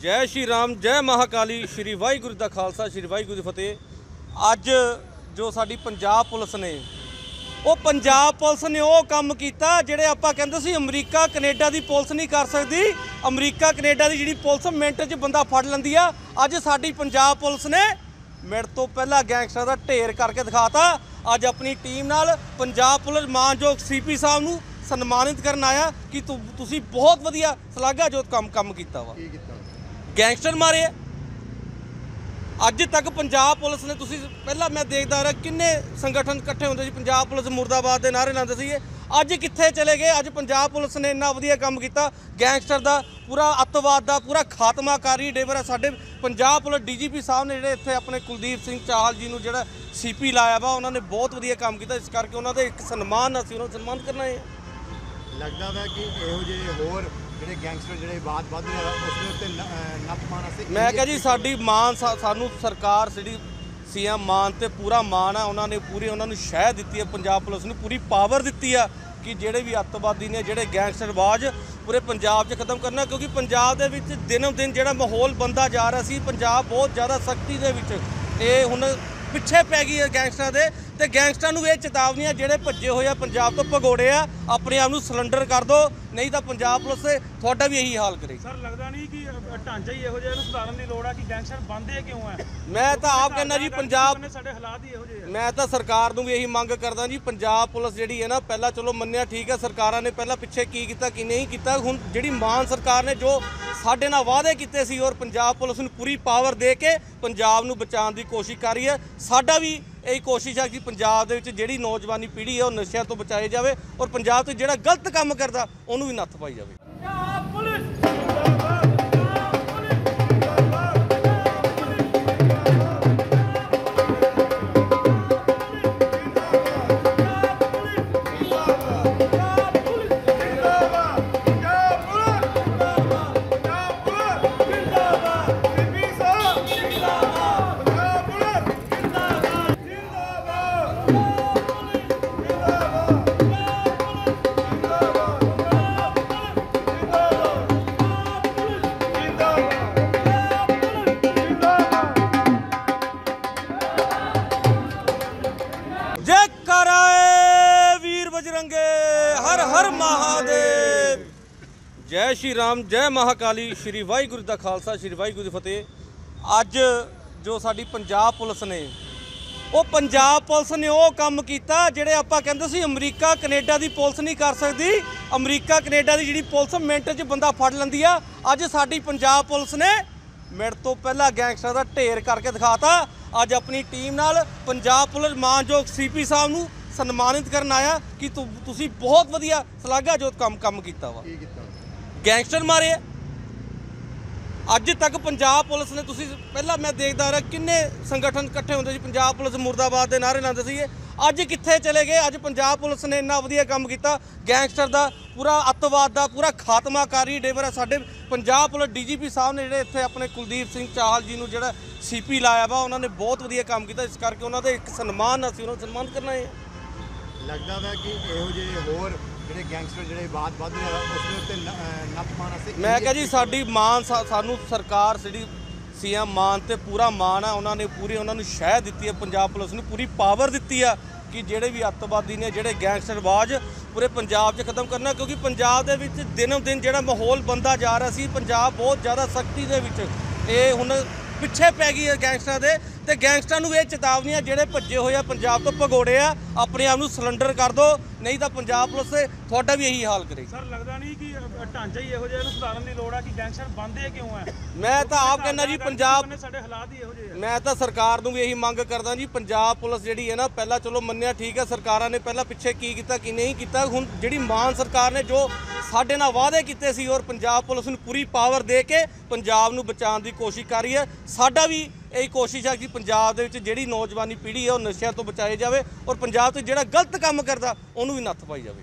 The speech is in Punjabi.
ਜੈ ਸ਼੍ਰੀ ਰਾਮ, ਜੈ ਮਹਾਕਾਲੀ, ਸ਼੍ਰੀ ਵਾਹਿਗੁਰੂ ਦਾ ਖਾਲਸਾ, ਸ਼੍ਰੀ ਵਾਹਿਗੁਰੂ ਦੀ ਫਤਿਹ। ਅੱਜ ਜੋ ਸਾਡੀ ਪੰਜਾਬ ਪੁਲਿਸ ਨੇ, ਉਹ ਪੰਜਾਬ ਪੁਲਿਸ ਨੇ ਉਹ ਕੰਮ ਕੀਤਾ ਜਿਹੜੇ ਆਪਾਂ ਕਹਿੰਦੇ ਸੀ ਅਮਰੀਕਾ, ਕੈਨੇਡਾ ਦੀ ਪੁਲਿਸ ਨਹੀਂ ਕਰ ਸਕਦੀ। ਅਮਰੀਕਾ, ਕੈਨੇਡਾ ਦੀ ਜਿਹੜੀ ਪੁਲਿਸ ਮਿੰਟ 'ਚ ਬੰਦਾ ਫੜ ਲੈਂਦੀ ਆ। ਅੱਜ ਸਾਡੀ ਪੰਜਾਬ ਪੁਲਿਸ ਨੇ ਮਿੰਟ ਤੋਂ ਪਹਿਲਾਂ ਗੈਂਗਸਟਰ ਦਾ ਢੇਰ ਕਰਕੇ ਦਿਖਾਤਾ। ਅੱਜ ਆਪਣੀ ਟੀਮ ਨਾਲ ਪੰਜਾਬ ਪੁਲਿਸ ਮਾਨਯੋਗ ਸੀਪੀ ਸਾਹਿਬ ਨੂੰ ਸਨਮਾਨਿਤ ਕਰਨ ਆਇਆ ਕਿ ਤੁ- ਤੁਸੀਂ ਬਹੁਤ ਵਧੀਆ ਸ਼ਲਾਘਾਯੋਗ ਕੰਮ ਕੰਮ ਕੀਤਾ ਵਾ। ਕੀ ਕੀਤਾ? ਗੈਂਗਸਟਰ ਮਾਰੇ ਆ। ਅੱਜ ਤੱਕ ਪੰਜਾਬ ਪੁਲਿਸ ਨੇ ਤੁਸੀਂ ਪਹਿਲਾਂ ਮੈਂ ਦੇਖਦਾ ਰਿਹਾ ਕਿੰਨੇ ਸੰਗਠਨ ਇਕੱਠੇ ਹੁੰਦੇ ਸੀ। ਪੰਜਾਬ ਪੁਲਿਸ ਮੁਰਦਾਬਾਦ ਦੇ ਨਾਰੇ ਲਾਉਂਦੇ ਸੀਗੇ। ਅੱਜ ਕਿੱਥੇ ਚਲੇ ਗਏ? ਅੱਜ ਪੰਜਾਬ ਪੁਲਿਸ ਨੇ ਇੰਨਾ ਵਧੀਆ ਕੰਮ ਕੀਤਾ। ਗੈਂਗਸਟਰ ਦਾ ਪੂਰਾ ਅੱਤਵਾਦ ਦਾ ਪੂਰਾ ਖਾਤਮਾ ਕਰੀ ਡੇਵਰ ਸਾਡੇ ਪੰਜਾਬ ਪੁਲਿਸ। ਡੀਜੀਪੀ ਸਾਹਿਬ ਨੇ ਜਿਹੜੇ ਇੱਥੇ ਆਪਣੇ ਕੁਲਦੀਪ ਸਿੰਘ ਚਾਹਲ ਜੀ ਨੂੰ ਜਿਹੜਾ ਸੀਪੀ ਲਾਇਆ ਵਾ ਉਹਨਾਂ ਨੇ ਬਹੁਤ ਵਧੀਆ ਕੰਮ ਕੀਤਾ। ਇਸ ਕਰਕੇ ਉਹਨਾਂ ਦੇ ਇੱਕ ਸਨਮਾਨ ਅਸੀਂ ਉਹਨਾਂ ਨੂੰ ਸਨਮਾਨ ਕਰਨਾ ਹੈ। ਲੱਗਦਾ ਵਾ ਕਿ ਇਹੋ ਜਿਹੇ ਹੋਰ ਜਿਹੜੇ ਗੈਂਗਸਟਰ ਜਿਹੜੇ ਬਾਤ ਵੱਧ ਰਿਹਾ ਉਸ ਦੇ ਉੱਤੇ ਨ- ਅਹ ਨੱਥ ਪਾਉਣ ਵਾਸਤੇ ਮੈਂ ਕਹਾਂ ਜੀ ਸਾਡੀ ਮਾਨ ਸਾ- ਸਾਨੂੰ ਸਰਕਾਰ ਜਿਹੜੀ ਸੀਐਮ ਮਾਨ ਤੇ ਪੂਰਾ ਮਾਨ ਆ ਉਹਨਾਂ ਨੇ ਪੂਰੀ ਉਹਨਾਂ ਨੂੰ ਸ਼ਹਿ ਦਿੱਤੀ ਹੈ ਪੰਜਾਬ ਪੁਲਿਸ ਨੂੰ ਪੂਰੀ ਪਾਵਰ ਦਿੱਤੀ ਆ ਕਿ ਜਿਹੜੇ ਵੀ ਅੱਤਵਾਦੀ ਨੇ ਜਿਹੜੇ ਗੈਂਗਸਟਰਬਾਜ਼ ਪੂਰੇ ਪੰਜਾਬ 'ਚ ਖਤਮ ਕਰਨਾ ਕਿਉਂਕਿ ਪੰਜਾਬ ਦੇ ਵਿੱਚ ਦਿਨੋਂ ਦਿਨ ਜਿਹੜਾ ਮਾਹੌਲ ਬੰਦਾ ਜਾ ਰਿਹਾ ਸੀ ਪੰਜਾਬ ਬਹੁਤ ਜ਼ਿਆਦਾ ਸਖਤੀ ਦੇ ਵਿੱਚ ਇਹ ਹੁਣ ਪਿੱਛੇ ਪੈ ਗਈ ਹੈ ਗੈਂਗਸਟਰਾਂ ਦੇ ਤੇ ਗੈਂਗਸਟਰਾਂ ਨੂੰ ਇਹ ਚੇਤਾਵਨੀ ਆ ਜਿਹੜੇ ਭੱਜੇ ਹੋਏ ਆ ਪੰਜਾਬ ਤੋਂ ਭਗੌੜੇ ਆ ਆਪਣੇ ਆਪ ਨੂੰ ਸਿਲੰਡਰ ਕਰ ਦਿਓ ਨਹੀਂ ਤਾਂ ਪੰਜਾਬ ਪੁਲਿਸ ਤੁਹਾਡਾ ਵੀ ਇਹੀ ਹਾਲ ਕਰੇਗੀ ਸਰ ਲੱਗਦਾ ਨਹੀਂ ਕਿ ਢਾਂਚਾ ਹੀ ਇਹੋ ਜਿਹਾ ਇਹਨੂੰ ਸੁਧਾਰਨ ਦੀ ਲੋੜ ਆ ਕਿ ਗੈਂਗਸਟਰ ਬੰਦੇ ਕਿਉਂ ਆ? ਮੈਂ ਤਾਂ ਆਪ ਕਹਿੰਦਾ ਜੀ ਪੰਜਾਬ ਸਾਡੇ ਹਾਲਾਤ ਹੀ ਇਹੋ ਜਿਹੇ ਆ। ਮੈਂ ਤਾਂ ਸਰਕਾਰ ਨੂੰ ਵੀ ਇਹੀ ਮੰਗ ਕਰਦਾ ਜੀ ਪੰਜਾਬ ਪੁਲਿਸ ਜਿਹੜੀ ਹੈ ਨਾ ਪਹਿਲਾਂ ਚਲੋ ਮੰਨਿਆ ਠੀਕ ਹੈ ਸਰਕਾਰਾਂ ਨੇ ਪਹਿਲਾਂ ਪਿੱਛੇ ਕੀ ਕੀਤਾ ਕੀ ਨਹੀਂ ਕੀਤਾ ਹੁਣ ਜਿਹੜੀ ਮਾਨ ਸਰਕਾਰ ਨੇ ਜੋ ਸਾਡੇ ਨਾਲ ਵਾਅਦੇ ਕੀਤੇ ਸੀ ਔਰ ਪੰਜਾਬ ਪੁਲਿਸ ਨੂੰ ਪੂਰੀ ਪਾਵਰ ਦੇ ਕੇ ਪੰਜਾਬ ਨੂੰ ਬਚਾਉਣ ਦੀ ਕੋਸ਼ਿਸ਼ ਕਰ ਰਹੀ ਹੈ ਸਾਡਾ ਵੀ ਇਹੀ ਕੋਸ਼ਿਸ਼ ਹੈ ਕਿ ਪੰਜਾਬ ਦੇ ਵਿੱਚ ਜਿਹੜੀ ਨੌਜਵਾਨੀ ਪੀੜ੍ਹੀ ਹੈ ਉਹ ਨਸ਼ਿਆਂ ਤੋਂ ਬਚਾਏ ਜਾਵੇ ਔਰ ਪੰਜਾਬ 'ਚ ਜਿਹੜਾ ਗਲਤ ਕੰਮ ਕਰਦਾ, ਉਹਨੂੰ ਵੀ ਨੱਥ ਪਾਈ ਜਾਵੇ। ਹਰ ਹਰ ਮਹਾਦੇਵ। ਜੈ ਸ਼੍ਰੀ ਰਾਮ, ਜੈ ਮਹਾਕਾਲੀ, ਸ਼੍ਰੀ ਵਾਹਿਗੁਰੂ ਦਾ ਖਾਲਸਾ, ਸ਼੍ਰੀ ਵਾਹਿਗੁਰੂ ਦੀ ਫਤਿਹ। ਅੱਜ ਜੋ ਸਾਡੀ ਪੰਜਾਬ ਪੁਲਿਸ ਨੇ, ਉਹ ਪੰਜਾਬ ਪੁਲਿਸ ਨੇ ਉਹ ਕੰਮ ਕੀਤਾ ਜਿਹੜੇ ਆਪਾਂ ਕਹਿੰਦੇ ਸੀ ਅਮਰੀਕਾ, ਕੈਨੇਡਾ ਦੀ ਪੁਲਿਸ ਨਹੀਂ ਕਰ ਸਕਦੀ। ਅਮਰੀਕਾ, ਕੈਨੇਡਾ ਦੀ ਜਿਹੜੀ ਪੁਲਿਸ ਮਿੰਟ 'ਚ ਬੰਦਾ ਫੜ ਲੈਂਦੀ ਆ। ਅੱਜ ਸਾਡੀ ਪੰਜਾਬ ਪੁਲਿਸ ਨੇ ਮਿੰਟ ਤੋਂ ਪਹਿਲਾਂ ਗੈਂਗਸਟਰ ਦਾ ਢੇਰ ਕਰਕੇ ਦਿਖਾਤਾ। ਅੱਜ ਆਪਣੀ ਟੀਮ ਨਾਲ ਪੰਜਾਬ ਪੁਲਿਸ ਮਾਨਯੋਗ ਸੀਪੀ ਸਾਹਿਬ ਨੂੰ ਸਨਮਾਨਿਤ ਕਰਨ ਆਇਆ ਕਿ ਤੁ- ਤੁਸੀਂ ਬਹੁਤ ਵਧੀਆ ਸ਼ਲਾਘਾਯੋਗ ਕੰਮ ਕੰਮ ਕੀਤਾ ਵਾ। ਕੀ ਕੀਤਾ? ਗੈਂਗਸਟਰ ਮਾਰੇ ਆ। ਅੱਜ ਤੱਕ ਪੰਜਾਬ ਪੁਲਿਸ ਨੇ ਤੁਸੀਂ ਪਹਿਲਾਂ ਮੈਂ ਦੇਖਦਾ ਰਿਹਾ ਕਿੰਨੇ ਸੰਗਠਨ ਇਕੱਠੇ ਹੁੰਦੇ ਸੀ। ਪੰਜਾਬ ਪੁਲਿਸ ਮੁਰਦਾਬਾਦ ਦੇ ਨਾਰੇ ਲਾਉਂਦੇ ਸੀਗੇ। ਅੱਜ ਕਿੱਥੇ ਚਲੇ ਗਏ? ਅੱਜ ਪੰਜਾਬ ਪੁਲਿਸ ਨੇ ਇੰਨਾ ਵਧੀਆ ਕੰਮ ਕੀਤਾ। ਗੈਂਗਸਟਰ ਦਾ ਪੂਰਾ ਅੱਤਵਾਦ ਦਾ ਪੂਰਾ ਖਾਤਮਾ ਕਰੀ ਡੇਵਰ ਸਾਡੇ। ਪੰਜਾਬ ਪੁਲਿਸ ਡੀਜੀਪੀ ਸਾਹਿਬ ਨੇ ਜਿਹੜੇ ਇੱਥੇ ਆਪਣੇ ਕੁਲਦੀਪ ਸਿੰਘ ਚਾਹਲ ਜੀ ਨੂੰ ਜਿਹੜਾ ਸੀਪੀ ਲਾਇਆ ਵਾ ਉਹਨਾਂ ਨੇ ਬਹੁਤ ਵਧੀਆ ਕੰਮ ਕੀਤਾ। ਇਸ ਕਰਕੇ ਉਹਨਾਂ ਦੇ ਇੱਕ ਸਨਮਾਨ ਅਸੀਂ ਉਹਨਾਂ ਨੂੰ ਸਨਮਾਨ ਕਰਨਾ ਹੈ। ਲੱਗਦਾ ਵਾ ਕਿ ਇਹੋ ਜਿਹੇ ਹੋਰ ਜਿਹੜੇ ਗੈਂਗਸਟਰ ਜਿਹੜੇ ਬਾਤ ਵੱਧ ਰਿਹਾ ਉਸ ਦੇ ਉੱਤੇ ਨੱਥ ਪਾਉਣ ਵਾਸਤੇ ਮੈਂ ਕਹਾਂ ਜੀ ਸਾਡੀ ਮਾਨ ਸਾਨੂੰ ਸਰਕਾਰ ਜਿਹੜੀ ਸੀਐਮ ਮਾਨ ਤੇ ਪੂਰਾ ਮਾਨ ਆ ਉਹਨਾਂ ਨੇ ਪੂਰੀ ਉਹਨਾਂ ਨੂੰ ਸ਼ਹਿ ਦਿੱਤੀ ਹੈ ਪੰਜਾਬ ਪੁਲਿਸ ਨੂੰ ਪੂਰੀ ਪਾਵਰ ਦਿੱਤੀ ਆ ਕਿ ਜਿਹੜੇ ਵੀ ਅੱਤਵਾਦੀ ਨੇ ਜਿਹੜੇ ਗੈਂਗਸਟਰਬਾਜ਼ ਪੂਰੇ ਪੰਜਾਬ 'ਚ ਖਤਮ ਕਰਨਾ ਕਿਉਂਕਿ ਪੰਜਾਬ ਦੇ ਵਿੱਚ ਦਿਨੋਂ ਦਿਨ ਜਿਹੜਾ ਮਾਹੌਲ ਬੰਦਾ ਜਾ ਰਿਹਾ ਸੀ ਪੰਜਾਬ ਬਹੁਤ ਜ਼ਿਆਦਾ ਸਖਤੀ ਦੇ ਵਿੱਚ ਇਹ ਹੁਣ ਪਿੱਛੇ ਪੈ ਗਈ ਹੈ ਗੈਂਗਸਟਰਾਂ ਦੇ ਤੇ ਗੈਂਗਸਟਰਾਂ ਨੂੰ ਇਹ ਚੇਤਾਵਨੀ ਆ ਜਿਹੜੇ ਭੱਜੇ ਹੋਏ ਆ ਪੰਜਾਬ ਤੋਂ ਭਗੌੜੇ ਆ ਆਪਣੇ ਆਪ ਨੂੰ ਸਿਲੰਡਰ ਕਰ ਦਿਓ ਨਹੀਂ ਤਾਂ ਪੰਜਾਬ ਪੁਲਿਸ ਤੁਹਾਡਾ ਵੀ ਇਹੀ ਹਾਲ ਕਰੇਗੀ। ਸਰ ਲੱਗਦਾ ਨਹੀਂ ਕਿ ਢਾਂਚਾ ਹੀ ਇਹੋ ਜਿਹਾ ਇਹਨੂੰ ਸੁਧਾਰਨ ਦੀ ਲੋੜ ਆ ਕਿ ਗੈਂਗਸਟਰ ਬੰਦੇ ਕਿਉਂ ਆ? ਮੈਂ ਤਾਂ ਆਪ ਕਹਿੰਦਾ ਜੀ ਪੰਜਾਬ ਸਾਡੇ ਹਾਲਾਤ ਹੀ ਇਹੋ ਜਿਹੇ ਆ। ਮੈਂ ਤਾਂ ਸਰਕਾਰ ਨੂੰ ਵੀ ਇਹੀ ਮੰਗ ਕਰਦਾ ਜੀ ਪੰਜਾਬ ਪੁਲਿਸ ਜਿਹੜੀ ਹੈ ਨਾ ਪਹਿਲਾਂ ਚਲੋ ਮੰਨਿਆ ਠੀਕ ਹੈ ਸਰਕਾਰਾਂ ਨੇ ਪਹਿਲਾਂ ਪਿੱਛੇ ਕੀ ਕੀਤਾ ਕੀ ਨਹੀਂ ਕੀਤਾ ਹੁਣ ਜਿਹੜੀ ਮਾਨ ਸਰਕਾਰ ਨੇ ਜੋ ਸਾਡੇ ਨਾਲ ਵਾਅਦੇ ਕੀਤੇ ਸੀ ਔਰ ਪੰਜਾਬ ਪੁਲਿਸ ਨੂੰ ਪੂਰੀ ਪਾਵਰ ਦੇ ਕੇ ਪੰਜਾਬ ਨੂੰ ਬਚਾਉਣ ਦੀ ਕੋਸ਼ਿਸ਼ ਕਰ ਰਹੀ ਹੈ ਸਾਡਾ ਵੀ ਇਹੀ ਕੋਸ਼ਿਸ਼ ਹੈ ਕਿ ਪੰਜਾਬ ਦੇ ਵਿੱਚ ਜਿਹੜੀ ਨੌਜਵਾਨੀ ਪੀੜ੍ਹੀ ਹੈ ਉਹ ਨਸ਼ਿਆਂ ਤੋਂ ਬਚਾਈ ਜਾਵੇ ਔਰ ਪੰਜਾਬ 'ਚ ਜਿਹੜਾ ਗਲਤ ਕੰਮ ਕਰਦਾ, ਉਹਨੂੰ ਵੀ ਨੱਥ ਪਾਈ ਜਾਵੇ।